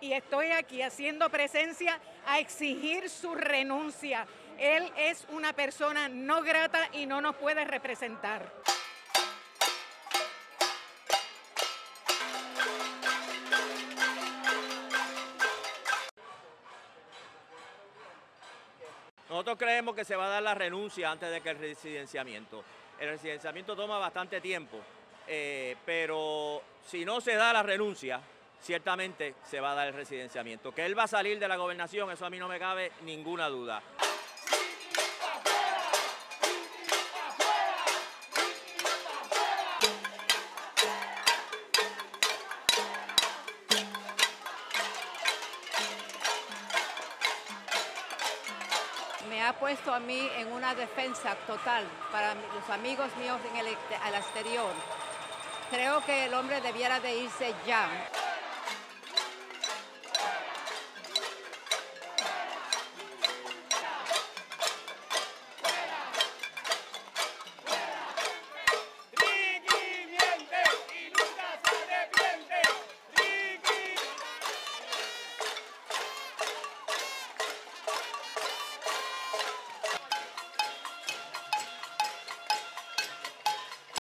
Y estoy aquí haciendo presencia a exigir su renuncia. Él es una persona no grata y no nos puede representar. Nosotros creemos que se va a dar la renuncia antes de que el residenciamiento. El residenciamiento toma bastante tiempo, eh, pero si no se da la renuncia, ciertamente se va a dar el residenciamiento. Que él va a salir de la gobernación, eso a mí no me cabe ninguna duda. me ha puesto a mí en una defensa total para los amigos míos en el, exterior. Creo que el hombre debiera de irse ya.